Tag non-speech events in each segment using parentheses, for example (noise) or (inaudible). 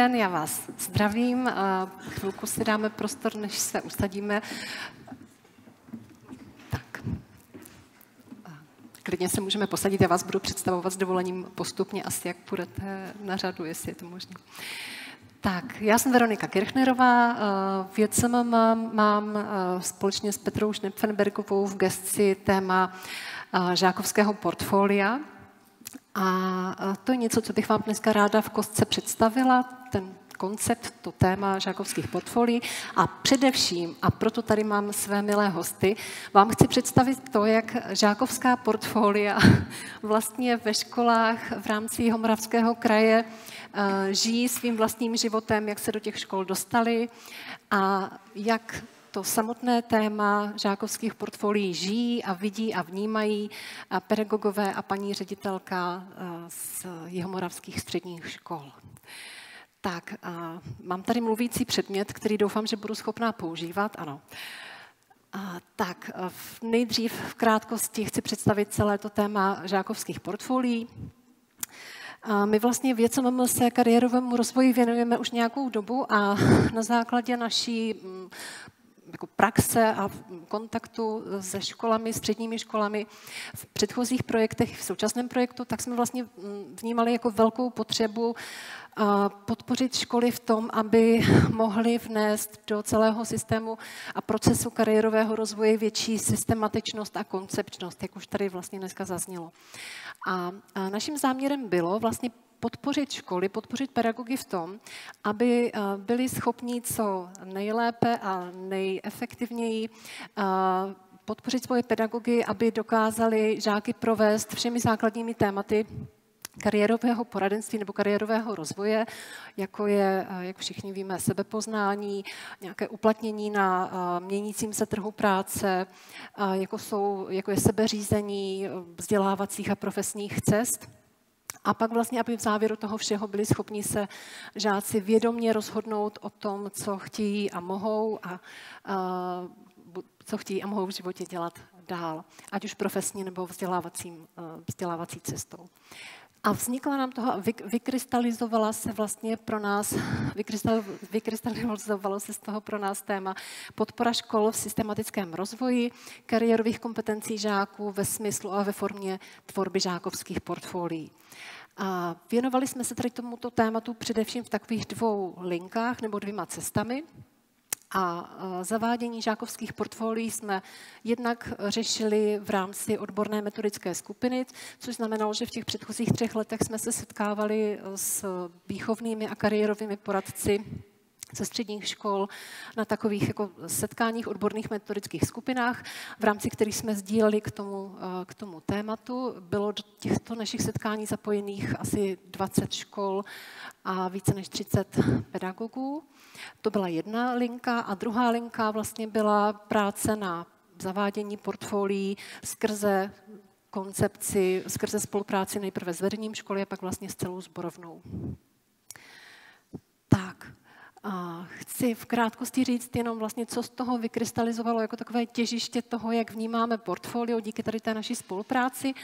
den, já vás zdravím. Chvilku si dáme prostor, než se usadíme. Tak. Klidně se můžeme posadit, já vás budu představovat s dovolením postupně, asi jak půjdete na řadu, jestli je to možné. Tak, já jsem Veronika Kirchnerová, věcem mám, mám společně s Petrou Schnepfenbergovou v gestci téma žákovského portfolia. A to je něco, co bych vám dneska ráda v kostce představila, koncept, to téma žákovských portfolií a především, a proto tady mám své milé hosty, vám chci představit to, jak žákovská portfolia (laughs) vlastně ve školách v rámci Jihomoravského kraje eh, žijí svým vlastním životem, jak se do těch škol dostali a jak to samotné téma žákovských portfolií žijí a vidí a vnímají a pedagogové a paní ředitelka eh, z jihomoravských středních škol. Tak, a mám tady mluvící předmět, který doufám, že budu schopná používat. Ano. A, tak, v, nejdřív v krátkosti chci představit celé to téma žákovských portfolií. A my vlastně věcem se kariérovému rozvoji věnujeme už nějakou dobu a na základě naší mm, jako praxe a kontaktu se školami, středními školami v předchozích projektech, v současném projektu, tak jsme vlastně mm, vnímali jako velkou potřebu podpořit školy v tom, aby mohly vnést do celého systému a procesu kariérového rozvoje větší systematičnost a koncepčnost, jak už tady vlastně dneska zaznělo. A naším záměrem bylo vlastně podpořit školy, podpořit pedagogy v tom, aby eh, byli schopni co nejlépe a nejefektivněji eh, podpořit svoje pedagogy, aby dokázali žáky provést všemi základními tématy kariérového poradenství nebo kariérového rozvoje, jako je, eh, jak všichni víme, sebepoznání, nějaké uplatnění na měnícím se trhu práce, jako, jsou, jako je sebeřízení vzdělávacích a profesních cest. A pak vlastně, aby v závěru toho všeho byli schopni se žáci vědomně rozhodnout o tom, co chtějí a mohou a, a co chtějí a mohou v životě dělat dál, ať už profesní nebo vzdělávacím, vzdělávací cestou. A vznikla nám toho, vykrystalizovala se vlastně pro nás, vykrystalizovalo se z toho pro nás téma podpora škol v systematickém rozvoji kariérových kompetencí žáků ve smyslu a ve formě tvorby žákovských portfolií. A věnovali jsme se tady tomuto tématu především v takových dvou linkách nebo dvěma cestami. A zavádění žákovských portfolií jsme jednak řešili v rámci odborné metodické skupiny, což znamenalo, že v těch předchozích třech letech jsme se setkávali s výchovnými a kariérovými poradci ze středních škol na takových jako setkáních odborných metodických skupinách, v rámci kterých jsme sdíleli k tomu, eh, k tomu tématu. Bylo do těchto našich setkání zapojených asi 20 škol a více než 30 pedagogů. To byla jedna linka a druhá linka vlastně byla práce na zavádění portfolií skrze koncepci, skrze spolupráci nejprve s vedením školy a pak vlastně s celou zborovnou. Tak, a chci v krátkosti říct jenom vlastně, co z toho vykrystalizovalo jako takové těžiště toho, jak vnímáme portfolio díky tady té naší spolupráci.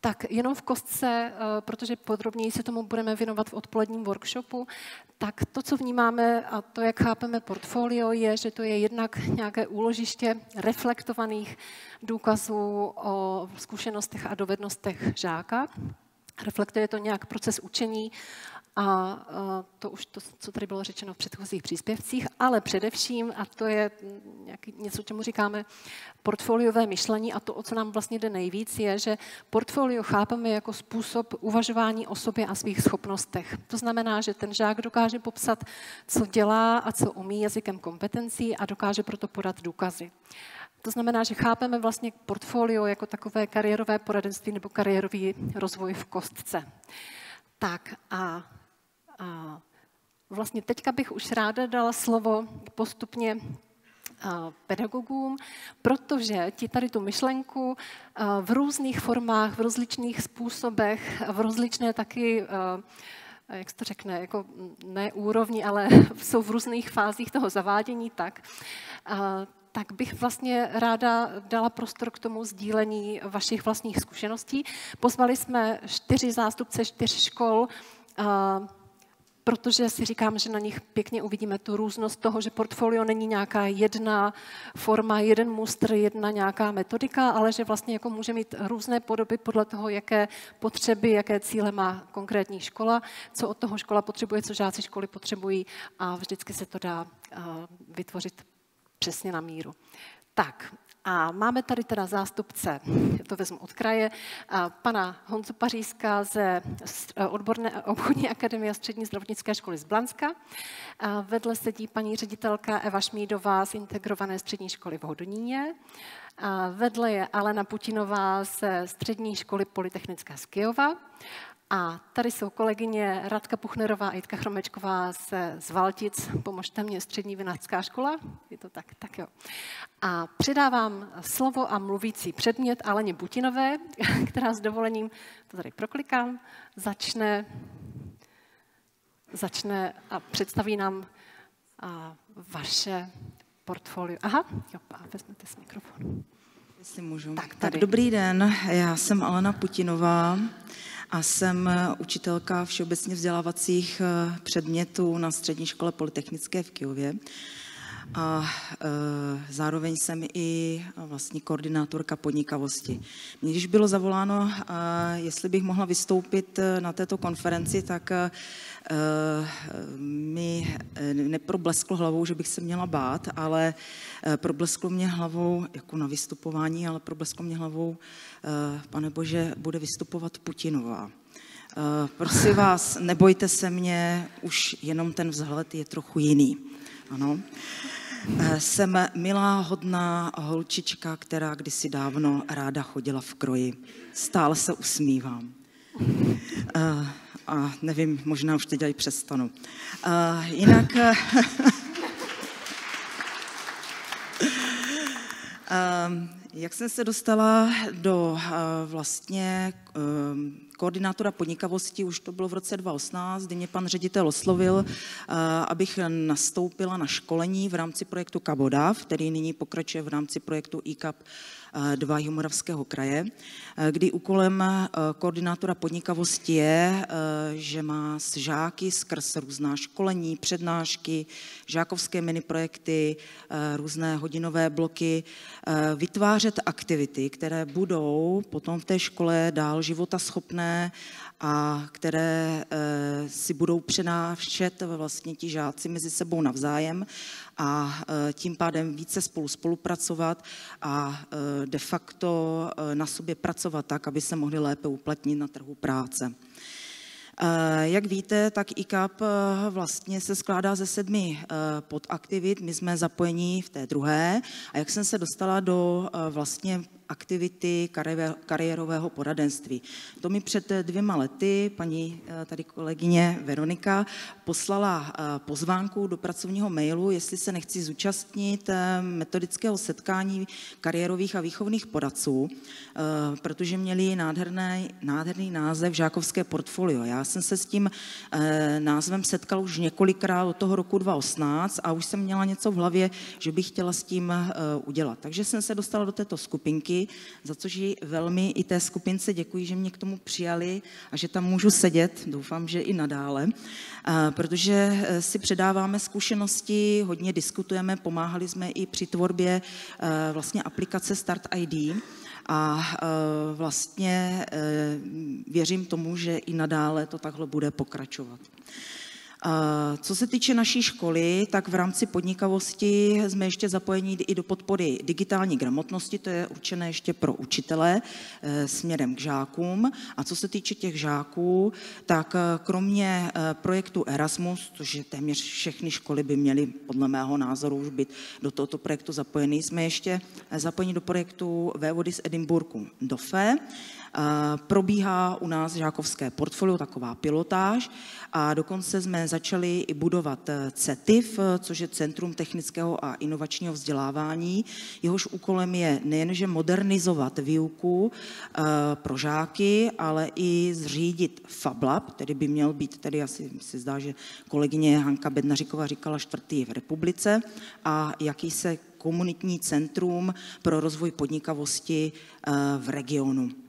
Tak jenom v kostce, eh, protože podrobněji se tomu budeme věnovat v odpoledním workshopu, tak to, co vnímáme a to, jak chápeme portfolio, je, že to je jednak nějaké úložiště reflektovaných důkazů o zkušenostech a dovednostech žáka. Reflektuje to nějak proces učení a to už to, co tady bylo řečeno v předchozích příspěvcích, ale především, a to je nějaký, něco, čemu říkáme portfoliové myšlení, a to, o co nám vlastně jde nejvíc, je, že portfolio chápeme jako způsob uvažování o sobě a svých schopnostech. To znamená, že ten žák dokáže popsat, co dělá a co umí jazykem kompetencí a dokáže proto podat důkazy. To znamená, že chápeme vlastně portfolio jako takové kariérové poradenství nebo kariérový rozvoj v kostce. Tak a a vlastně teďka bych už ráda dala slovo postupně pedagogům, protože ti tady tu myšlenku v různých formách, v rozličných způsobech, v rozličné taky jak se to řekne, jako ne úrovni, ale (laughs) jsou v různých fázích toho zavádění tak, tak bych vlastně ráda dala prostor k tomu sdílení vašich vlastních zkušeností. Pozvali jsme čtyři zástupce čtyř škol, protože si říkám, že na nich pěkně uvidíme tu různost toho, že portfolio není nějaká jedna forma, jeden mustr, jedna nějaká metodika, ale že vlastně jako může mít různé podoby podle toho, jaké potřeby, jaké cíle má konkrétní škola, co od toho škola potřebuje, co žáci školy potřebují a vždycky se to dá vytvořit přesně na míru. Tak, a máme tady teda zástupce, to vezmu od kraje, pana Honzu Pařízka ze odborné obchodní akademie střední zdravotnické školy z Blanska. A vedle sedí paní ředitelka Eva Šmídová z integrované střední školy v Hodoníně. A vedle je Alena Putinová ze střední školy Polytechnické z Kyjova. A tady jsou kolegyně Radka Puchnerová a Jitka Chromečková ze z Valtic. Pomožte mě, střední vinařská škola. Je to tak? Tak jo. A předávám slovo a mluvící předmět Aleně Butinové, (laughs) která s dovolením, to tady proklikám, začne, začne a představí nám a vaše portfolio. Aha, jo, a vezmete z mikrofonu. Jestli můžu. Tak, tady. tak dobrý den, já jsem Alena Putinová a jsem učitelka všeobecně vzdělávacích eh, předmětů na střední škole Polytechnické v Kijově. A e, zároveň jsem i vlastně koordinátorka podnikavosti. Mně, když bylo zavoláno, e, jestli bych mohla vystoupit e, na této konferenci, tak e, mi neproblesklo hlavou, že bych se měla bát, ale problesklo mě hlavou, jako na vystupování, ale problesklo mě hlavou, pane Bože, bude vystupovat Putinová. Prosím vás, nebojte se mě, už jenom ten vzhled je trochu jiný. Ano. Jsem milá, hodná holčička, která kdysi dávno ráda chodila v kroji. Stále se usmívám. A nevím, možná už teď aj přestanu. Jinak... (laughs) Jak jsem se dostala do vlastně koordinátora podnikavosti, už to bylo v roce 2018, kdy mě pan ředitel oslovil, abych nastoupila na školení v rámci projektu Kabodav, který nyní pokračuje v rámci projektu ICAP 2 Jihomoravského kraje, kdy úkolem koordinátora podnikavosti je, že má s žáky skrz různá školení, přednášky, žákovské miniprojekty, různé hodinové bloky, vytvářet aktivity, které budou potom v té škole dál života schopné a které eh, si budou přenášet vlastně ti žáci mezi sebou navzájem a eh, tím pádem více spolu spolupracovat a eh, de facto na sobě pracovat tak, aby se mohli lépe uplatnit na trhu práce. Jak víte, tak ICAP vlastně se skládá ze sedmi podaktivit. My jsme zapojení v té druhé. A jak jsem se dostala do vlastně aktivity kariérového poradenství. To mi před dvěma lety paní eh, tady kolegyně Veronika poslala eh, pozvánku do pracovního mailu, jestli se nechci zúčastnit eh, metodického setkání kariérových a výchovných poradců, protože měli nádherný, nádherný název Žákovské portfolio. Já jsem se s tím názvem setkal už několikrát od toho roku 2018 a už jsem měla něco v hlavě, že bych chtěla s tím udělat. Takže jsem se dostala do této skupinky za což ji velmi i té skupince děkuji, že mě k tomu přijali a že tam můžu sedět, doufám, že i nadále, protože e, si předáváme zkušenosti, hodně diskutujeme, pomáhali jsme i při tvorbě e, vlastně aplikace Start ID, a vlastně věřím tomu, že i nadále to takhle bude pokračovat. Co se týče naší školy, tak v rámci podnikavosti jsme ještě zapojeni i do podpory digitální gramotnosti, to je určené ještě pro učitele eh, směrem k žákům. A co se týče těch žáků, tak eh, kromě eh, projektu Erasmus, což je téměř všechny školy by měly podle mého názoru už být do tohoto projektu zapojeny, jsme ještě zapojeni do projektu Vévody z Edinburgu DOFE, Probíhá u nás žákovské portfolio, taková pilotáž a dokonce jsme začali i budovat eh, CETIV, eh, což je Centrum technického a inovačního vzdělávání. Jehož úkolem je nejenže modernizovat výuku eh, pro žáky, ale i zřídit FabLab, který by měl být, tedy asi si zdá, že kolegyně Hanka Bednaříková říkala čtvrtý v republice, a jaký se komunitní centrum pro rozvoj podnikavosti v regionu.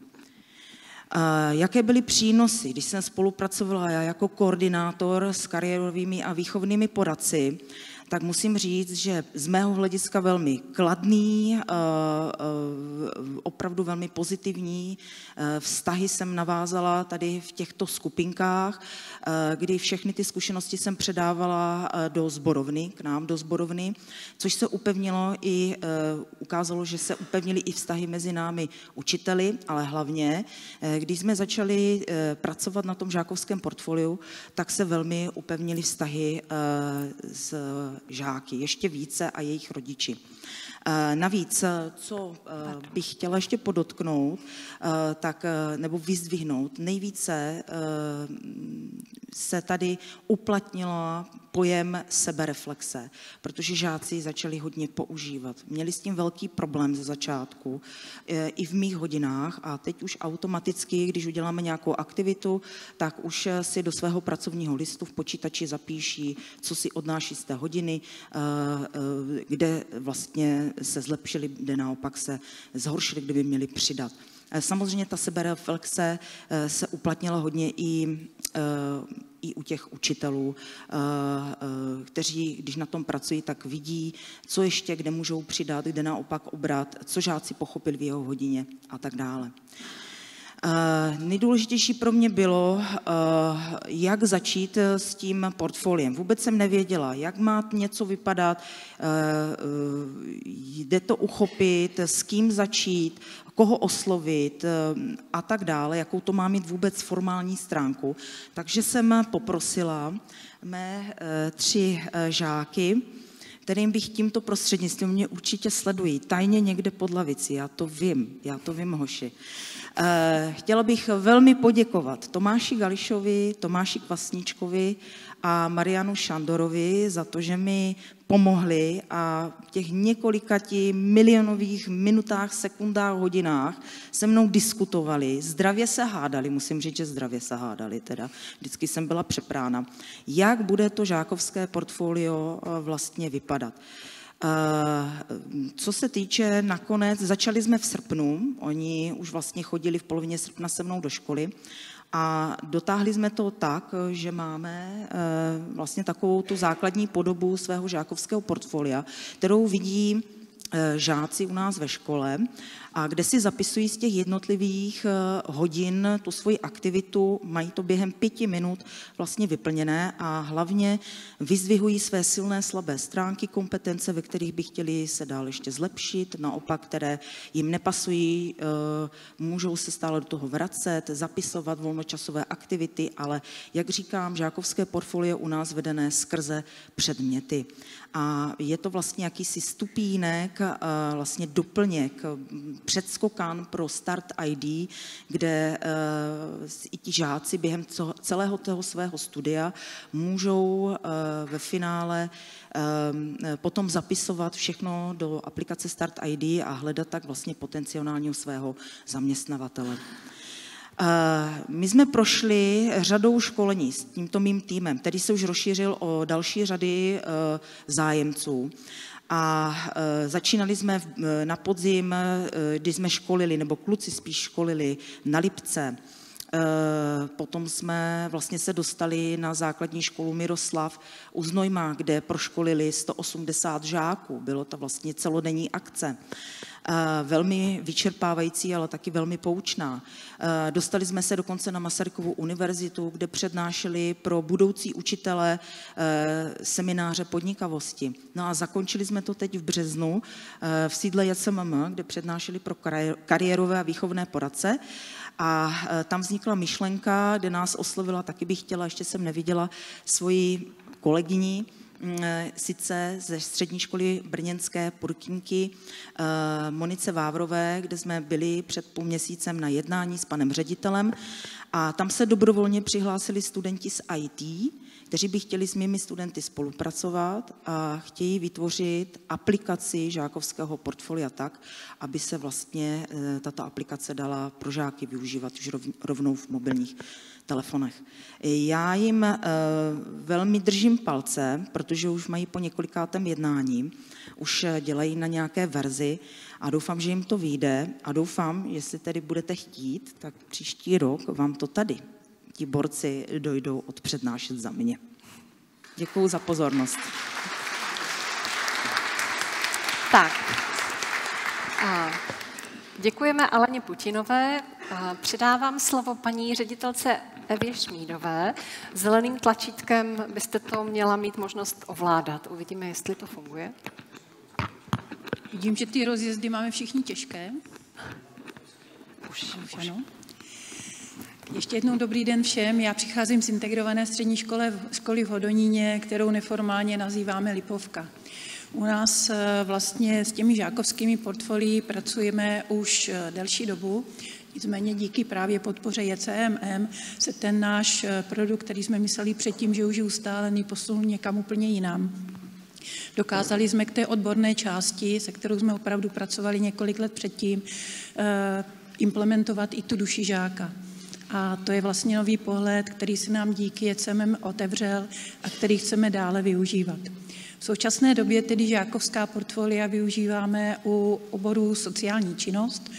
Jaké byly přínosy, když jsem spolupracovala já jako koordinátor s kariérovými a výchovnými poradci, tak musím říct, že z mého hlediska velmi kladný, eh, eh, opravdu velmi pozitivní eh, vztahy jsem navázala tady v těchto skupinkách, kdy všechny ty zkušenosti jsem předávala do zborovny, k nám do zborovny, což se upevnilo i, ukázalo, že se upevnily i vztahy mezi námi učiteli, ale hlavně, když jsme začali pracovat na tom žákovském portfoliu, tak se velmi upevnily vztahy s žáky, ještě více a jejich rodiči. Eh, navíc, eh, co eh, bych chtěla ještě podotknout, tak, nebo vyzdvihnout, nejvíce se tady uplatnila pojem sebereflexe, protože žáci začali hodně používat. Měli s tím velký problém ze začátku, i v mých hodinách a teď už automaticky, když uděláme nějakou aktivitu, tak už si do svého pracovního listu v počítači zapíší, co si odnáší z té hodiny, kde vlastně se zlepšili, kde naopak se zhoršili, kdyby měli přidat. Eh, samozřejmě ta sebereflexe eh, se uplatnila hodně i, eh, i u těch učitelů, kteří, když na tom pracují, tak vidí, co ještě, kde můžou přidat, kde naopak obrat, co žáci pochopili v jeho hodině a tak dále. Uh, nejdůležitější pro mě bylo, uh, jak začít s tím portfoliem. Vůbec jsem nevěděla, jak má něco vypadat, jde to uchopit, s kým začít, koho oslovit a tak dále, jakou to má mít vůbec formální stránku. Takže jsem poprosila mé tři žáky, kterým bych tímto prostřednictvím mě určitě sledují, tajně někde pod lavici, já to vím, já to vím, hoši. Eh, chtěla bych velmi poděkovat Tomáši Gališovi, Tomáši Kvasničkovi a Marianu Šandorovi za to, že mi pomohli a v těch několikati milionových minutách, sekundách, hodinách se mnou diskutovali, zdravě se hádali, musím říct, že zdravě se hádali teda, vždycky jsem byla přeprána, jak bude to žákovské portfolio eh, vlastně vypadat. Eh, co se týče nakonec, začali jsme v srpnu, oni už vlastně chodili v polovině srpna se mnou do školy a dotáhli jsme to tak, že máme eh, vlastně takovou tu základní podobu svého žákovského portfolia, kterou vidí eh, žáci u nás ve škole a kde si zapisují z těch jednotlivých eh, hodin tu svoji aktivitu, mají to během pěti minut vlastně vyplněné a hlavně vyzvihují své silné, slabé stránky, kompetence, ve kterých by chtěli se dál ještě zlepšit, naopak, které jim nepasují, eh, můžou se stále do toho vracet, zapisovat volnočasové aktivity, ale jak říkám, žákovské portfolio u nás vedené skrze předměty. A je to vlastně jakýsi stupínek, eh, vlastně doplněk předskokan pro Start ID, kde uh, i ti žáci během celého toho svého studia můžou uh, ve finále um, potom zapisovat všechno do aplikace Start ID a hledat tak vlastně potenciálního svého zaměstnavatele. My jsme prošli řadou školení s tímto mým týmem, který se už rozšířil o další řady zájemců. A e, začínali jsme e, na podzim, e, kdy jsme školili, nebo kluci spíš školili na Lipce. Potom jsme vlastně se dostali na základní školu Miroslav u Znojma, kde proškolili 180 žáků. Bylo to vlastně celodenní akce velmi vyčerpávající, ale taky velmi poučná. Dostali jsme se dokonce na Masarykovu univerzitu, kde přednášeli pro budoucí učitele semináře podnikavosti. No a zakončili jsme to teď v březnu v sídle JCMM, kde přednášeli pro kariérové a výchovné poradce. A tam vznikla myšlenka, kde nás oslovila, taky bych chtěla, ještě jsem neviděla, svoji kolegyni, eh, sice ze střední školy brněnské Purkinky eh, Monice Vávrové, kde jsme byli před půl měsícem na jednání s panem ředitelem. A tam se dobrovolně přihlásili studenti z IT, kteří by chtěli s mými studenty spolupracovat a chtějí vytvořit aplikaci žákovského portfolia tak, aby se vlastně eh, tato aplikace dala pro žáky využívat už rovnou v mobilních telefonech. Já jim eh, velmi držím palce, protože už mají po několikátém jednání, už dělají na nějaké verzi a doufám, že jim to vyjde a doufám, jestli tedy budete chtít, tak příští rok vám to tady ti borci dojdou odpřednášet za mě. Děkuji za pozornost. Tak. A děkujeme Aleně Putinové. A předávám slovo paní ředitelce Evě Šmídové. Zeleným tlačítkem byste to měla mít možnost ovládat. Uvidíme, jestli to funguje. Vidím, že ty rozjezdy máme všichni těžké. Už, už ano. Ještě jednou dobrý den všem. Já přicházím z integrované střední školy, školy v Hodoníně, kterou neformálně nazýváme Lipovka. U nás eh, vlastně s těmi žákovskými portfolií pracujeme už eh, delší dobu. Nicméně díky právě podpoře JCMM se ten náš eh, produkt, který jsme mysleli předtím, že už je ustálený, posunul někam úplně jinam. Dokázali jsme k té odborné části, se kterou jsme opravdu pracovali několik let předtím, implementovat i tu duši žáka. A to je vlastně nový pohled, který se nám díky JCMM otevřel a který chceme dále využívat. V současné době tedy žákovská portfolia využíváme u oboru sociální činnost,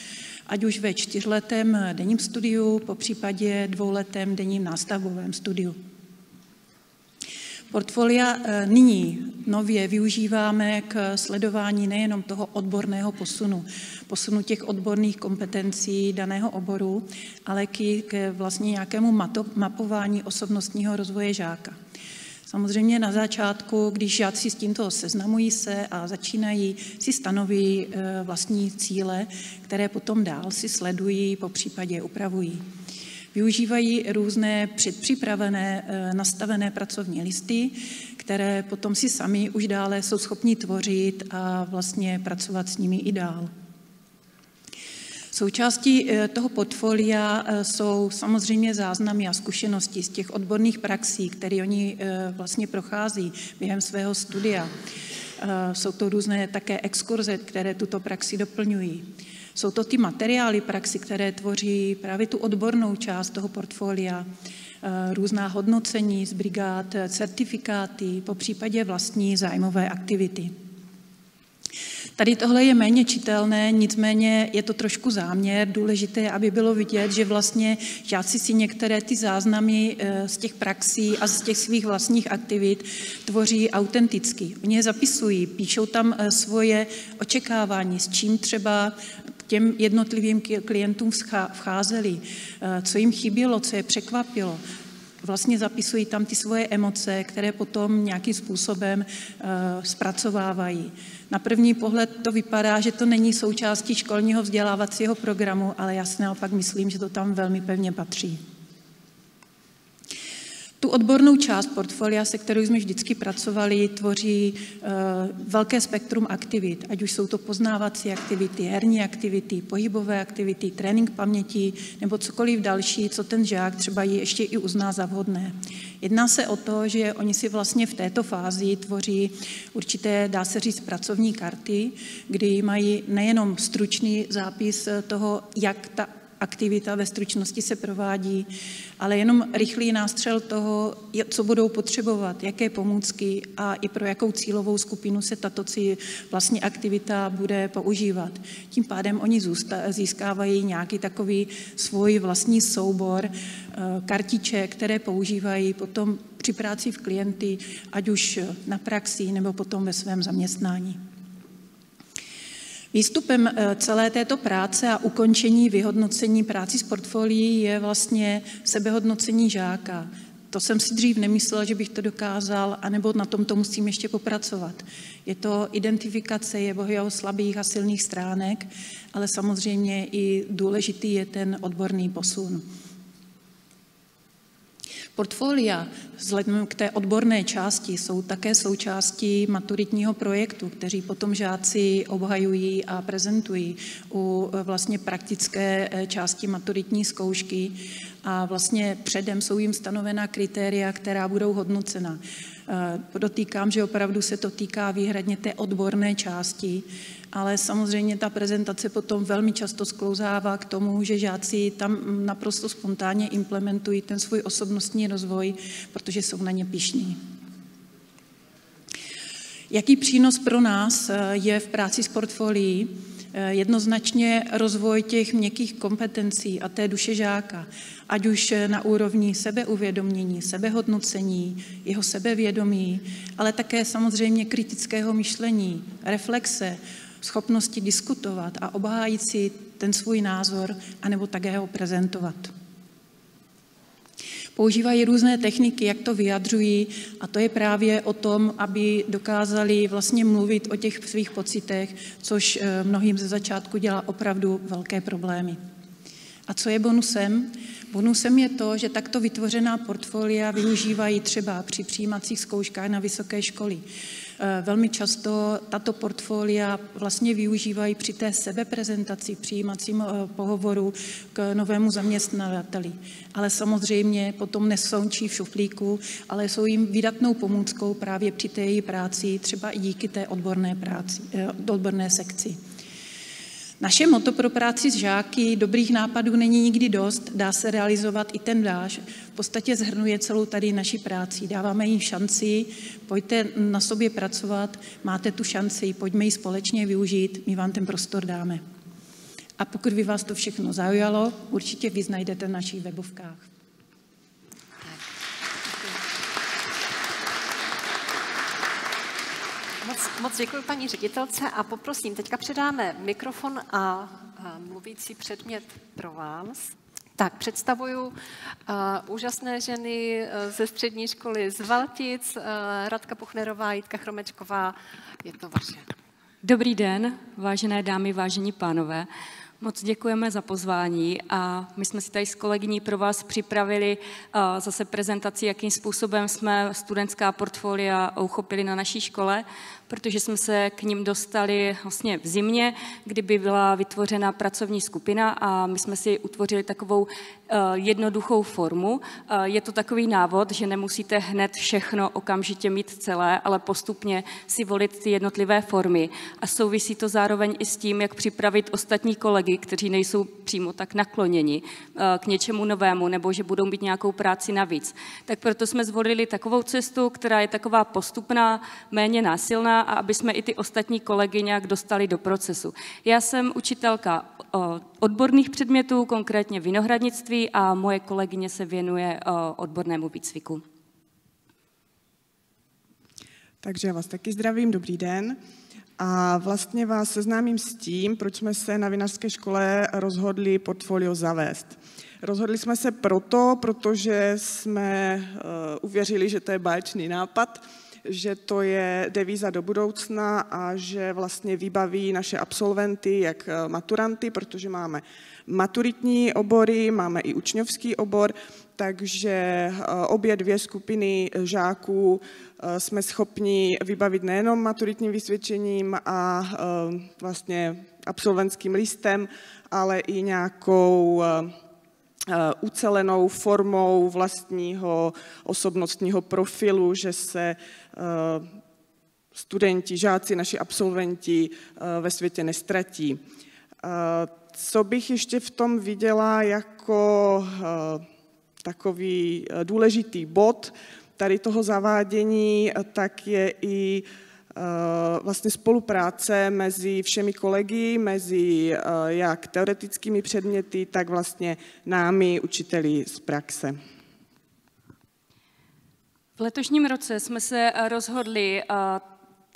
ať už ve čtyřletém denním studiu, po případě dvouletém denním nástavovém studiu. Portfolia eh, nyní nově využíváme k sledování nejenom toho odborného posunu, posunu těch odborných kompetencí daného oboru, ale k, k vlastně nějakému mapování osobnostního rozvoje žáka. Samozřejmě na začátku, když žáci s tímto seznamují se a začínají si stanoví eh, vlastní cíle, které potom dál si sledují, po případě upravují. Využívají různé předpřipravené, eh, nastavené pracovní listy, které potom si sami už dále jsou schopni tvořit a vlastně pracovat s nimi i dál. Součástí eh, toho portfolia eh, jsou samozřejmě záznamy a zkušenosti z těch odborných praxí, které oni vlastně prochází během svého studia. Jsou to různé také exkurze, které tuto praxi doplňují. Jsou to ty materiály praxi, které tvoří právě tu odbornou část toho portfolia, eh, různá hodnocení z brigád, certifikáty, po případě vlastní zájmové aktivity. Tady tohle je méně čitelné, nicméně je to trošku záměr. Důležité, aby bylo vidět, že vlastně žáci si některé ty záznamy eh, z těch praxí a z těch svých vlastních aktivit tvoří autenticky. Oni je zapisují, píšou tam eh, svoje očekávání, s čím třeba těm jednotlivým klientům vcházeli, eh, co jim chybělo, co je překvapilo. Vlastně zapisují tam ty svoje emoce, které potom nějakým způsobem uh, zpracovávají. Na první pohled to vypadá, že to není součástí školního vzdělávacího programu, ale já si naopak myslím, že to tam velmi pevně patří. Tu odbornou část portfolia, se kterou jsme vždycky pracovali, tvoří uh, velké spektrum aktivit, ať už jsou to poznávací aktivity, herní aktivity, pohybové aktivity, trénink paměti nebo cokoliv další, co ten žák třeba ještě i uzná za vhodné. Jedná se o to, že oni si vlastně v této fázi tvoří určité, dá se říct, pracovní karty, kdy mají nejenom stručný zápis toho, jak ta aktivita ve stručnosti se provádí, ale jenom rychlý nástřel toho, co budou potřebovat, jaké pomůcky a i pro jakou cílovou skupinu se tato vlastně aktivita bude používat. Tím pádem oni získávají nějaký takový svůj vlastní soubor eh, kartiček, které používají potom při práci v klienty, ať už na praxi nebo potom ve svém zaměstnání. Výstupem eh, celé této práce a ukončení vyhodnocení práci s portfolií je vlastně sebehodnocení žáka. To jsem si dřív nemyslela, že bych to dokázal, anebo na tom to musím ještě popracovat. Je to identifikace jeho, jeho slabých a silných stránek, ale samozřejmě i důležitý je ten odborný posun. Portfolia vzhledem k té odborné části jsou také součástí maturitního projektu, kteří potom žáci obhajují a prezentují u vlastně praktické části maturitní zkoušky a vlastně předem jsou jim stanovena kritéria, která budou hodnocena. Eh, podotýkám, že opravdu se to týká výhradně té odborné části, ale samozřejmě ta prezentace potom velmi často sklouzává k tomu, že žáci tam naprosto spontánně implementují ten svůj osobnostní rozvoj, protože jsou na ně pišní. Jaký přínos pro nás eh, je v práci s portfolií? Eh, jednoznačně rozvoj těch měkkých kompetencí a té duše žáka, ať už na úrovni sebeuvědomění, sebehodnocení, jeho sebevědomí, ale také samozřejmě kritického myšlení, reflexe, schopnosti diskutovat a obhájit si ten svůj názor, anebo také ho prezentovat. Používají různé techniky, jak to vyjadřují a to je právě o tom, aby dokázali vlastně mluvit o těch svých pocitech, což eh, mnohým ze začátku dělá opravdu velké problémy. A co je bonusem? Bonusem je to, že takto vytvořená portfolia využívají třeba při přijímacích zkouškách na vysoké školy. Eh, velmi často tato portfolia vlastně využívají při té sebeprezentaci, přijímacím eh, pohovoru k novému zaměstnavateli. Ale samozřejmě potom nesoučí v šuflíku, ale jsou jim výdatnou pomůckou právě při té její práci, třeba i díky té odborné, práci, eh, odborné sekci. Naše moto pro práci s žáky dobrých nápadů není nikdy dost, dá se realizovat i ten dáš. V podstatě zhrnuje celou tady naši práci. Dáváme jim šanci, pojďte na sobě pracovat, máte tu šanci, pojďme ji společně využít, my vám ten prostor dáme. A pokud by vás to všechno zaujalo, určitě vy najdete v našich webovkách. Moc, moc děkuji paní ředitelce a poprosím, teďka předáme mikrofon a, mluvící předmět pro vás. Tak, představuju uh, úžasné ženy uh, ze střední školy z Valtic, uh, Radka Puchnerová, Jitka Chromečková, je to vaše. Dobrý den, vážené dámy, vážení pánové. Moc děkujeme za pozvání a my jsme si tady s kolegyní pro vás připravili zase prezentaci, jakým způsobem jsme studentská portfolia uchopili na naší škole protože jsme se k ním dostali vlastně v zimě, kdyby byla vytvořena pracovní skupina a my jsme si utvořili takovou eh, jednoduchou formu. Eh, je to takový návod, že nemusíte hned všechno okamžitě mít celé, ale postupně si volit ty jednotlivé formy. A souvisí to zároveň i s tím, jak připravit ostatní kolegy, kteří nejsou přímo tak nakloněni eh, k něčemu novému, nebo že budou mít nějakou práci navíc. Tak proto jsme zvolili takovou cestu, která je taková postupná, méně násilná, a aby jsme i ty ostatní kolegy nějak dostali do procesu. Já jsem učitelka odborných předmětů, konkrétně vinohradnictví a moje kolegyně se věnuje odbornému výcviku. Takže já vás taky zdravím, dobrý den. A vlastně vás seznámím s tím, proč jsme se na vinařské škole rozhodli portfolio zavést. Rozhodli jsme se proto, protože jsme uh, uvěřili, že to je báječný nápad, že to je devíza do budoucna a že vlastně vybaví naše absolventy, jak eh, maturanty, protože máme maturitní obory, máme i učňovský obor, takže eh, obě dvě skupiny žáků eh, jsme schopni vybavit nejenom maturitním vysvědčením a vlastně absolventským listem, ale i nějakou ucelenou formou vlastního osobnostního profilu, že se eh, studenti, žáci, naši absolventi eh, ve světě nestratí. Co bych ještě v tom viděla jako takový důležitý bod tady toho zavádění, tak je i Eh, vlastně spolupráce mezi všemi kolegy, mezi eh, jak teoretickými předměty, tak vlastně námi, učiteli z praxe. V letošním roce jsme se rozhodli eh,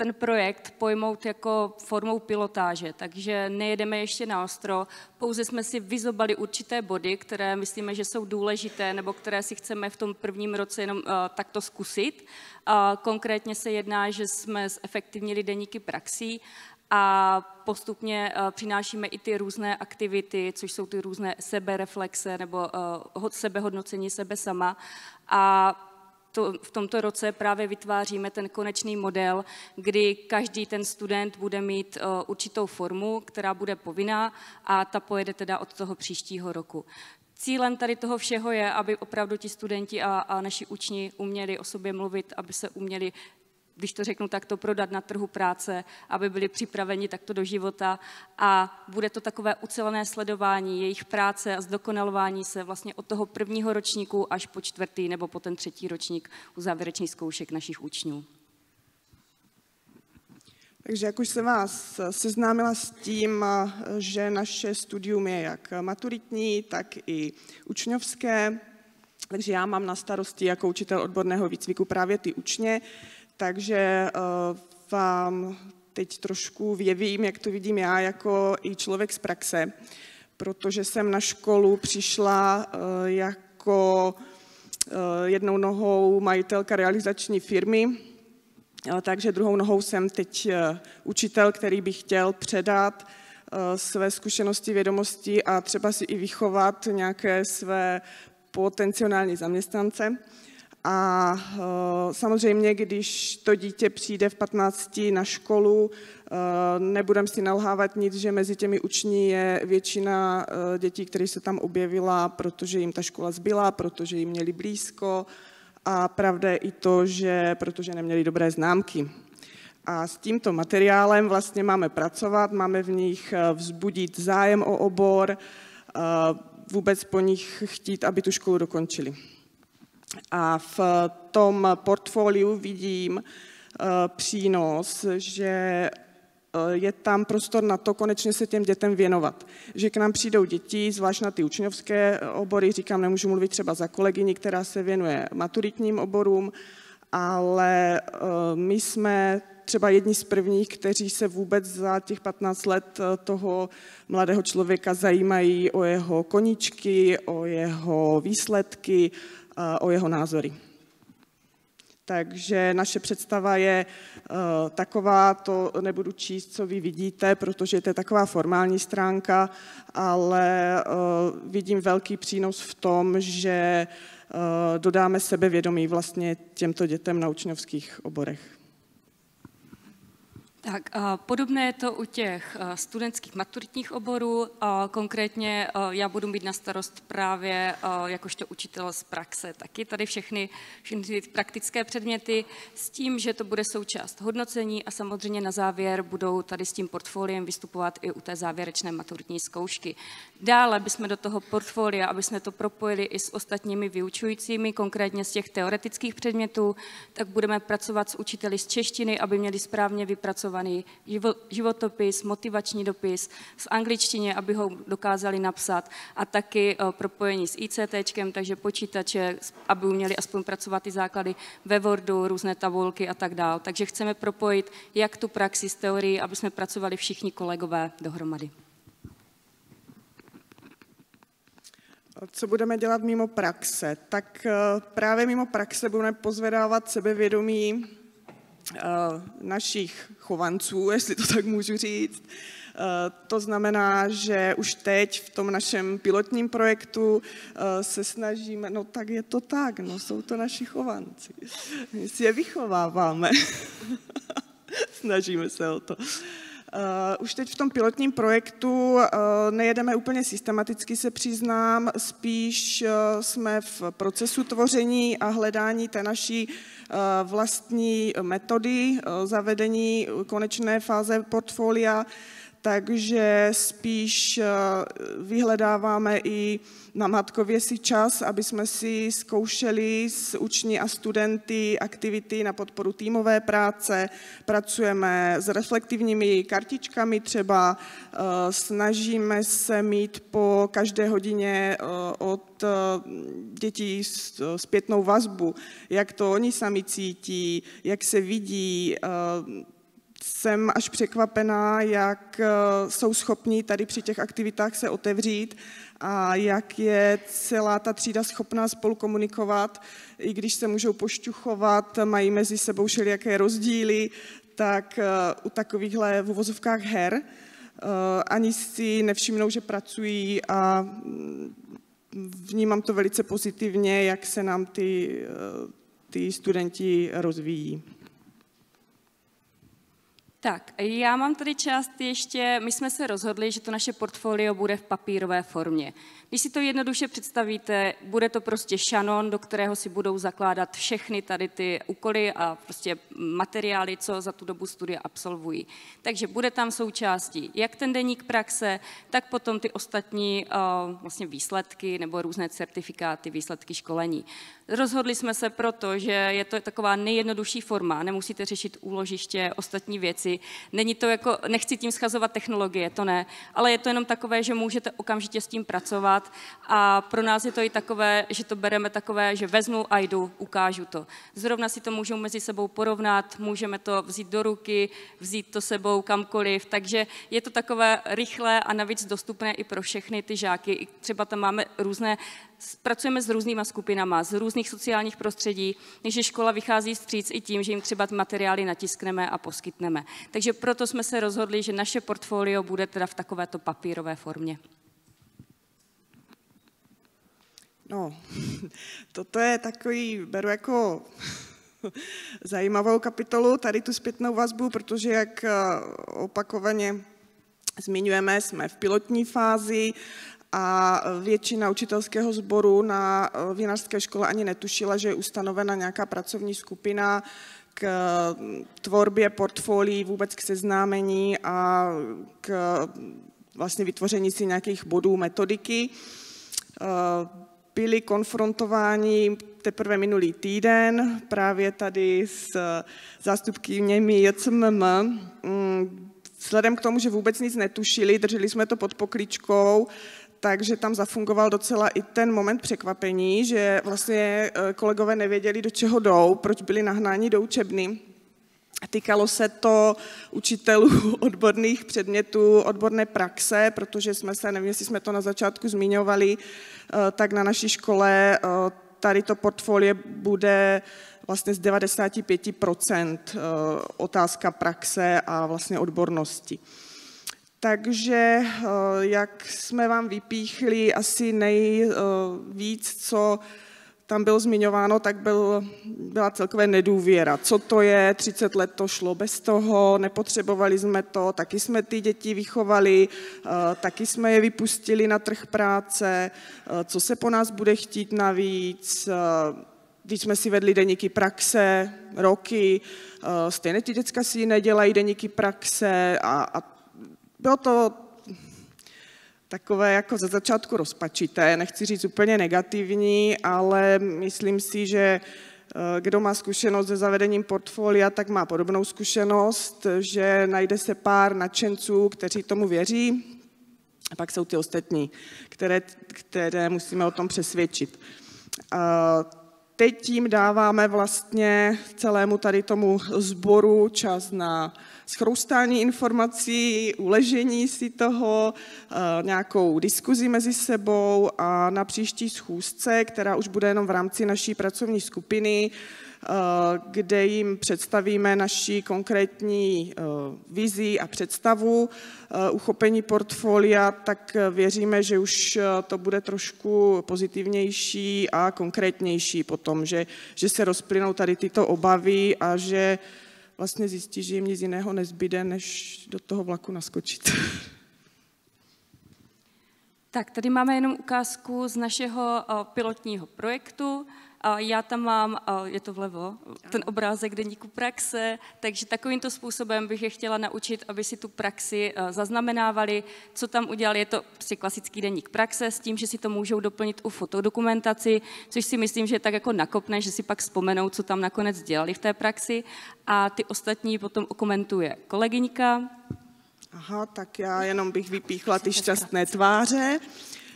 ten projekt pojmout jako formou pilotáže, takže nejedeme ještě na ostro, pouze jsme si vyzobali určité body, které myslíme, že jsou důležité, nebo které si chceme v tom prvním roce jenom uh, takto zkusit. Uh, konkrétně se jedná, že jsme zefektivnili deníky praxí a postupně přinášíme i ty různé aktivity, což jsou ty různé sebereflexe nebo sebehodnocení sebe sama a to, v tomto roce právě vytváříme ten konečný model, kdy každý ten student bude mít uh, určitou formu, která bude povinná a ta pojede teda od toho příštího roku. Cílem tady toho všeho je, aby opravdu ti studenti a, a naši učni uměli o sobě mluvit, aby se uměli když to řeknu takto, prodat na trhu práce, aby byli připraveni takto do života a bude to takové ucelené sledování jejich práce a zdokonalování se vlastně od toho prvního ročníku až po čtvrtý nebo po ten třetí ročník u závěrečných zkoušek našich učňů. Takže jak už jsem vás seznámila s tím, že naše studium je jak maturitní, tak i učňovské, takže já mám na starosti jako učitel odborného výcviku právě ty učně, takže eh, vám teď trošku věvím, jak to vidím já jako i člověk z praxe, protože jsem na školu přišla eh, jako eh, jednou nohou majitelka realizační firmy, takže druhou nohou jsem teď učitel, který by chtěl předat své zkušenosti, vědomosti a třeba si i vychovat nějaké své potenciální zaměstnance. A eh, samozřejmě, když to dítě přijde v 15 na školu, eh, nebudem si nalhávat nic, že mezi těmi uční je většina eh, dětí, které se tam objevila, protože jim ta škola zbyla, protože jim měli blízko a pravda je i to, že protože neměli dobré známky. A s tímto materiálem vlastně máme pracovat, máme v nich vzbudit zájem o obor, vůbec po nich chtít, aby tu školu dokončili. A v tom portfoliu vidím eh, přínos, že eh, je tam prostor na to konečně se těm dětem věnovat. Že k nám přijdou děti, zvlášť na ty učňovské obory, říkám, nemůžu mluvit třeba za kolegyni, která se věnuje maturitním oborům, ale eh, my jsme třeba jedni z prvních, kteří se vůbec za těch 15 let toho mladého člověka zajímají o jeho koničky, o jeho výsledky, o jeho názory. Takže naše představa je uh, taková, to nebudu číst, co vy vidíte, protože to je taková formální stránka, ale uh, vidím velký přínos v tom, že uh, dodáme sebevědomí vlastně těmto dětem na učňovských oborech. Tak podobné je to u těch studentských maturitních oborů. Konkrétně já budu mít na starost právě jakožto učitel z praxe taky tady všechny, všechny praktické předměty s tím, že to bude součást hodnocení a samozřejmě na závěr budou tady s tím portfoliem vystupovat i u té závěrečné maturitní zkoušky. Dále bychom do toho portfolia, aby jsme to propojili i s ostatními vyučujícími, konkrétně z těch teoretických předmětů, tak budeme pracovat s učiteli z češtiny, aby měli správně vypracovat zpracovaný životopis, motivační dopis v angličtině, aby ho dokázali napsat a taky eh, propojení s ICT, takže počítače, aby uměli aspoň pracovat ty základy ve Wordu, různé tabulky a tak dále. Takže chceme propojit jak tu praxi s teorií, aby jsme pracovali všichni kolegové dohromady. Co budeme dělat mimo praxe? Tak eh, právě mimo praxe budeme pozvedávat sebevědomí našich chovanců, (laughs) jestli to tak můžu říct. Eh, to znamená, že už teď v tom našem pilotním projektu eh, se snažíme, no tak je to tak, no jsou to naši chovanci. My si je vychováváme. (laughs) snažíme se o to. Uh, už teď v tom pilotním projektu uh, nejedeme úplně systematicky, se přiznám, spíš uh, jsme v procesu tvoření a hledání té naší vlastní metody zavedení konečné fáze portfolia, takže spíš vyhledáváme i na Matkově si čas, aby jsme si zkoušeli s učni a studenty aktivity na podporu týmové práce, pracujeme s reflektivními kartičkami třeba, eh, snažíme se mít po každé hodině eh, od eh, dětí zpětnou vazbu, jak to oni sami cítí, jak se vidí, jsem až překvapená, jak jsou schopní tady při těch aktivitách se otevřít a jak je celá ta třída schopná spolu komunikovat, i když se můžou pošťuchovat, mají mezi sebou všelijaké rozdíly, tak u takovýchhle v uvozovkách her ani si nevšimnou, že pracují a mm, vnímám to velice pozitivně, jak se nám ty, ty studenti rozvíjí. Tak, já mám tady část ještě, my jsme se rozhodli, že to naše portfolio bude v papírové formě. Když si to jednoduše představíte, bude to prostě šanon, do kterého si budou zakládat všechny tady ty úkoly a prostě materiály, co za tu dobu studia absolvují. Takže bude tam součástí jak ten deník praxe, tak potom ty ostatní uh, vlastně výsledky nebo různé certifikáty, výsledky školení. Rozhodli jsme se proto, že je to taková nejjednodušší forma, nemusíte řešit úložiště, ostatní věci. Není to jako, nechci tím schazovat technologie, to ne, ale je to jenom takové, že můžete okamžitě s tím pracovat a pro nás je to i takové, že to bereme takové, že vezmu a jdu, ukážu to. Zrovna si to můžou mezi sebou porovnat, můžeme to vzít do ruky, vzít to sebou kamkoliv, takže je to takové rychlé a navíc dostupné i pro všechny ty žáky. Třeba tam máme různé pracujeme s různýma skupinama, z různých sociálních prostředí, že škola vychází stříc i tím, že jim třeba materiály natiskneme a poskytneme. Takže proto jsme se rozhodli, že naše portfolio bude teda v takovéto papírové formě. No, (laughs) toto je takový, beru jako (laughs) zajímavou kapitolu, tady tu zpětnou vazbu, protože jak eh, opakovaně zmiňujeme, jsme v pilotní fázi, a většina učitelského sboru na eh, vinařské škole ani netušila, že je ustanovena nějaká pracovní skupina k mm, tvorbě portfolií, vůbec k seznámení a k vlastně vytvoření si nějakých bodů metodiky. Eh, byli konfrontováni teprve minulý týden právě tady s zástupkyněmi JCMM. Mm, vzhledem k tomu, že vůbec nic netušili, drželi jsme to pod pokličkou, takže tam zafungoval docela i ten moment překvapení, že vlastně eh, kolegové nevěděli, do čeho jdou, proč byli nahnáni do učebny. Týkalo se to učitelů (laughs) odborných předmětů, odborné praxe, protože jsme se, nevím, jestli jsme to na začátku zmiňovali, eh, tak na naší škole eh, tady to portfolie bude vlastně z 95% otázka praxe a vlastně odbornosti. Takže eh, jak jsme vám vypíchli asi nejvíc, co tam bylo zmiňováno, tak byl, byla celkové nedůvěra. Co to je, 30 let to šlo bez toho, nepotřebovali jsme to, taky jsme ty děti vychovali, eh, taky jsme je vypustili na trh práce, eh, co se po nás bude chtít navíc, když jsme si vedli deníky praxe, roky, stejně ty děcka si nedělají deníky praxe a, a bylo to takové jako ze začátku rozpačité, nechci říct úplně negativní, ale myslím si, že eh, kdo má zkušenost se zavedením portfolia, tak má podobnou zkušenost, že najde se pár nadšenců, kteří tomu věří, a pak jsou ty ostatní, které, které musíme o tom přesvědčit. Teď tím dáváme vlastně celému tady tomu sboru čas na schroustání informací, uležení si toho, eh, nějakou diskuzi mezi sebou a na příští schůzce, která už bude jenom v rámci naší pracovní skupiny, kde jim představíme naši konkrétní eh, vizi a představu uchopení portfolia, tak věříme, že už to bude trošku pozitivnější a konkrétnější potom, že, že se rozplynou tady tyto obavy a že vlastně zjistí, že jim nic jiného nezbyde, než do toho vlaku naskočit. Tak, tady máme jenom ukázku z našeho pilotního projektu. Já tam mám, je to vlevo, ten obrázek deníku praxe, takže takovýmto způsobem bych je chtěla naučit, aby si tu praxi zaznamenávali, co tam udělali. Je to prostě klasický deník praxe s tím, že si to můžou doplnit u fotodokumentaci, což si myslím, že je tak jako nakopne, že si pak vzpomenou, co tam nakonec dělali v té praxi a ty ostatní potom okomentuje kolegyňka. Aha, tak já jenom bych vypíchla ty šťastné tváře.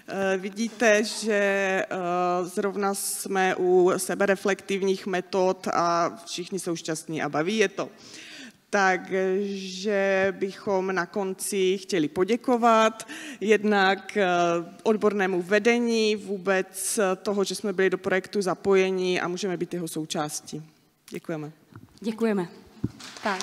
Eh, vidíte, že eh, zrovna jsme u sebereflektivních metod a všichni jsou šťastní a baví je to. Takže bychom na konci chtěli poděkovat jednak eh, odbornému vedení vůbec toho, že jsme byli do projektu zapojeni a můžeme být jeho součástí. Děkujeme. Děkujeme. Tak.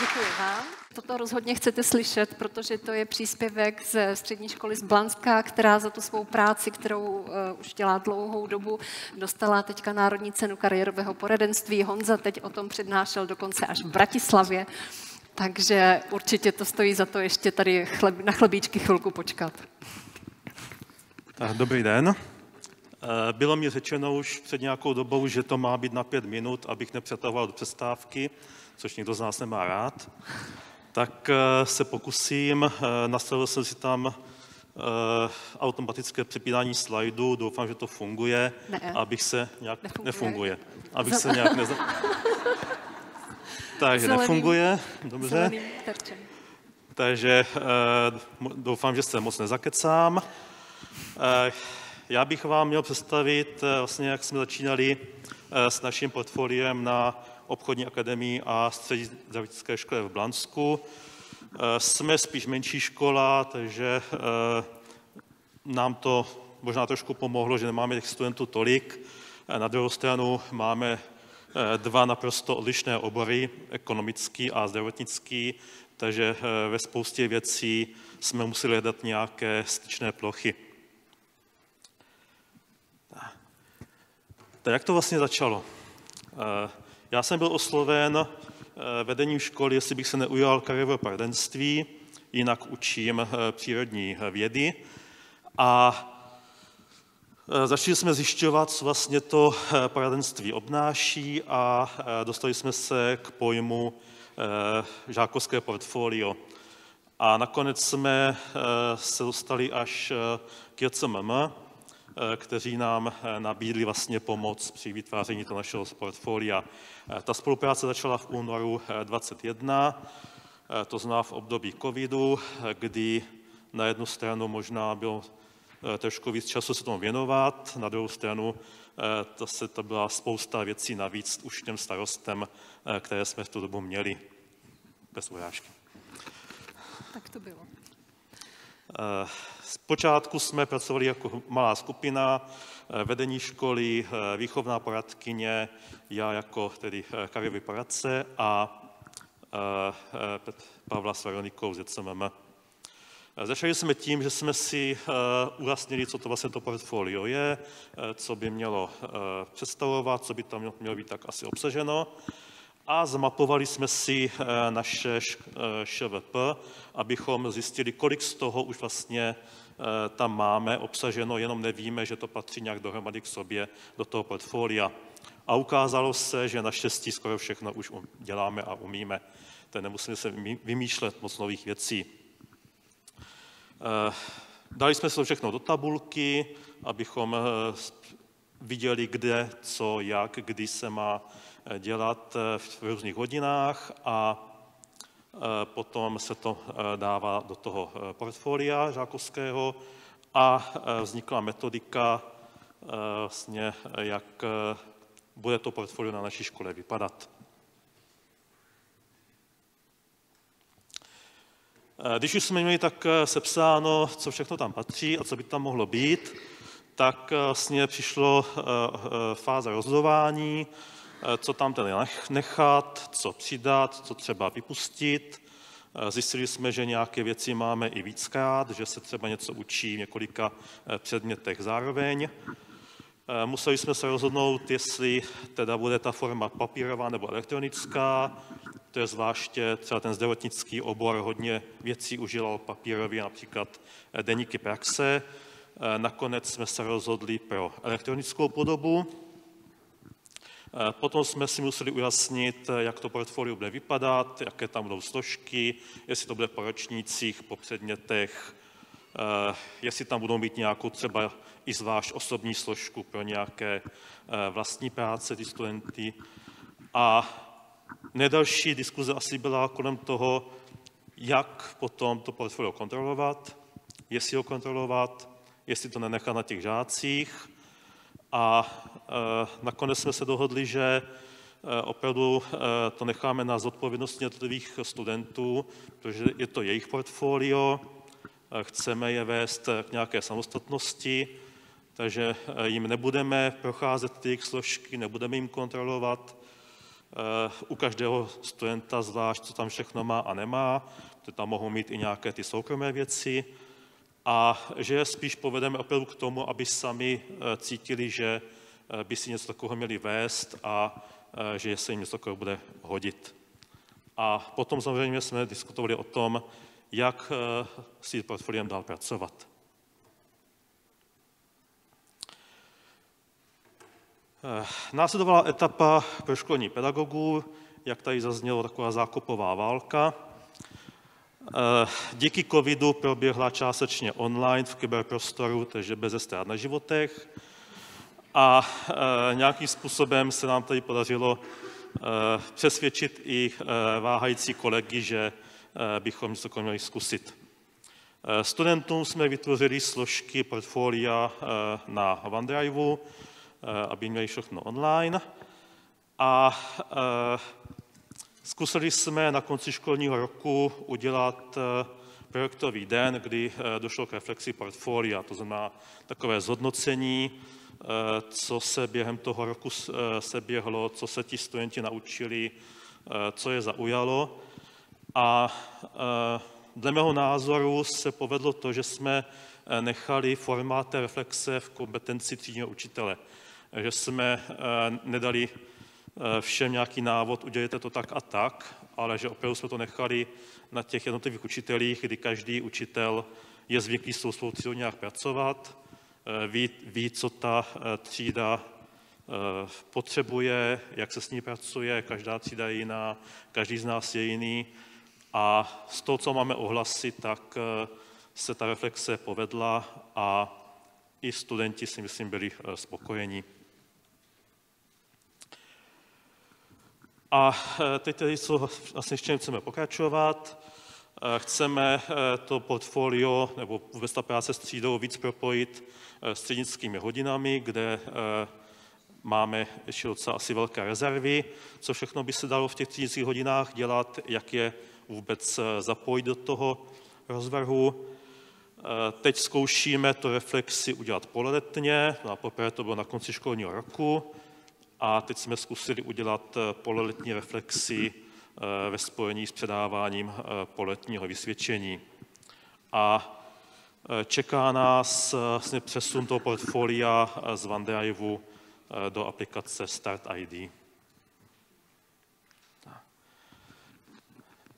Děkuji vám. Toto rozhodně chcete slyšet, protože to je příspěvek ze střední školy z Blanska, která za tu svou práci, kterou uh, už dělá dlouhou dobu, dostala teďka Národní cenu kariérového poradenství. Honza teď o tom přednášel dokonce až v Bratislavě. Takže určitě to stojí za to ještě tady na chlebíčky chvilku počkat. Tak, dobrý den. Eh, bylo mi řečeno už před nějakou dobou, že to má být na pět minut, abych nepřetahoval do přestávky, což nikdo z nás nemá rád. Tak eh, se pokusím, eh, nastavil jsem si tam automatické přepínání slajdu, doufám, že to funguje, ne. abych se nějak... Nefunguje. Nefunguje. Abych se nějak neza... (laughs) Takže Zeleným- nefunguje, dobře. Takže eh, doufám, že se moc nezakecám. Eh, Já bych vám měl představit, eh, vlastně, jak jsme začínali eh, s naším portfoliem na obchodní akademii a střední zdravotnické škole v Blansku. Eh, Jsme spíš menší škola, takže eh, nám to možná trošku pomohlo, že nemáme těch studentů tolik. Eh, Na druhou stranu máme dva naprosto odlišné obory, ekonomický a zdravotnický, takže ve spoustě věcí jsme museli hledat nějaké styčné plochy. Tak jak to vlastně začalo? Já jsem byl osloven eh, vedením školy, jestli bych se neujal kariérového poradenství, jinak učím eh, přírodní vědy. A eh, začali jsme zjišťovat, co vlastně to poradenství obnáší a dostali jsme se k pojmu žákovské portfolio. A nakonec jsme se dostali až k JCMM, kteří nám eh, nabídli vlastně pomoc při vytváření toho našeho portfolia. Eh, Ta spolupráce začala v únoru eh, 21, eh, to znamená v období covidu, eh, kdy na jednu stranu možná bylo eh, trošku víc času se tomu věnovat, na druhou stranu eh, to, se, to byla spousta věcí navíc už těm starostem, eh, které jsme v tu dobu měli. Bez urážky. Tak to bylo. Eh, Zpočátku jsme pracovali jako malá skupina, eh, vedení školy, eh, výchovná poradkyně, já jako tedy kariérový poradce a Pavla s Veronikou z JCMM. Začali jsme tím, že jsme si ujasnili, co to vlastně to portfolio je, co by mělo představovat, co by tam mělo být tak asi obsaženo. A zmapovali jsme si eh, naše eh, ŠVP, abychom zjistili, kolik z toho už vlastně eh, tam máme obsaženo, jenom nevíme, že to patří nějak dohromady k sobě do toho portfolia. A ukázalo se, že naštěstí skoro všechno už um- děláme a umíme. To nemusíme se vymý- vymýšlet moc nových věcí. Dali jsme se to všechno do tabulky, abychom viděli, kde, co, jak, kdy se má dělat eh, v různých hodinách a eh, potom se to eh, dává do toho eh, portfolia žákovského a eh, vznikla metodika, eh, vlastně, eh, jak eh, bude to portfolio na naší škole vypadat. Eh, Když už jsme měli tak eh, sepsáno, co všechno tam patří a co by tam mohlo být, tak eh, vlastně přišlo eh, eh, fáze rozhodování, eh, co tam tedy nech- nechat, co přidat, co třeba vypustit. Eh, Zjistili jsme, že nějaké věci máme i víckrát, že se třeba něco učí v několika eh, předmětech zároveň. Eh, Museli jsme se rozhodnout, jestli teda bude ta forma papírová nebo elektronická. To je zvláště třeba ten zdravotnický obor hodně věcí užíval papírově, například eh, deníky praxe. Eh, Nakonec jsme se rozhodli pro elektronickou podobu. Eh, Potom jsme si museli ujasnit, eh, jak to portfolio bude vypadat, jaké tam budou složky, jestli to bude po ročnících, po předmětech, eh, jestli tam budou mít nějakou třeba i zvlášť osobní složku pro nějaké vlastní práce, ty studenty. A Nedalší diskuze asi byla kolem toho, jak potom to portfolio kontrolovat, jestli ho kontrolovat, jestli to nenechat na těch žácích. A e, nakonec jsme se dohodli, že e, opravdu e, to necháme na zodpovědnosti jednotlivých studentů, protože je to jejich portfolio, chceme je vést k nějaké samostatnosti, takže jim nebudeme procházet ty jejich složky, nebudeme jim kontrolovat, u každého studenta zvlášť, co tam všechno má a nemá, protože tam mohou mít i nějaké ty soukromé věci, a že spíš povedeme opravdu k tomu, aby sami cítili, že by si něco takového měli vést a že se jim něco takového bude hodit. A potom samozřejmě jsme diskutovali o tom, jak si portfoliem dál pracovat. Eh, následovala etapa pro školní pedagogů, jak tady zaznělo, taková zákopová válka. Eh, díky covidu proběhla částečně online v kyberprostoru, takže bez ztrát na životech. A eh, nějakým způsobem se nám tady podařilo přesvědčit i váhající kolegy, že bychom něco měli zkusit. Studentům jsme vytvořili složky portfolia na OneDriveu, Eh, aby měli všechno online. A eh, zkusili jsme na konci školního roku udělat eh, projektový den, kdy došlo k reflexi portfolia, to znamená takové zhodnocení, co se během toho roku se běhlo, co se ti studenti naučili, co je zaujalo. A dle mého názoru se povedlo to, že jsme nechali formát té reflexe v kompetenci třídního učitele že jsme eh, nedali eh, všem nějaký návod, udělejte to tak a tak, ale že opravdu jsme to nechali na těch jednotlivých učitelích, kdy každý učitel je zvyklý s tou svou třídou nějak pracovat, eh, ví, ví, co ta třída potřebuje, jak se s ní pracuje, každá třída je jiná, každý z nás je jiný a z toho, co máme ohlasy, tak se ta reflexe povedla a i studenti si myslím byli spokojení. A e, teď tedy, co vlastně s čím chceme pokračovat, e, chceme e, to portfolio nebo vůbec ta práce s třídou víc propojit s třídnickými hodinami, kde máme ještě docela asi velké rezervy, co všechno by se dalo v těch třídnických hodinách dělat, jak je vůbec zapojit do toho rozvrhu. Teď zkoušíme to reflexi udělat poledetně, a poprvé to bylo na konci školního roku, a teď jsme zkusili udělat eh, pololetní reflexi eh, ve spojení s předáváním eh, poletního vysvědčení. A čeká nás vlastně přesun toho portfolia z OneDriveu do aplikace Start ID.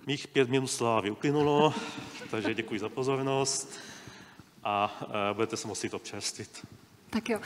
Mých pět minut slávy uplynulo, takže děkuji za pozornost a budete se muset občerstvit. Tak jo.